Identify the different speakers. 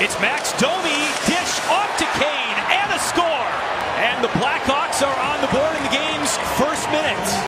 Speaker 1: It's Max Domi, dish off to Kane, and a score. And the Blackhawks are on the board in the game's first.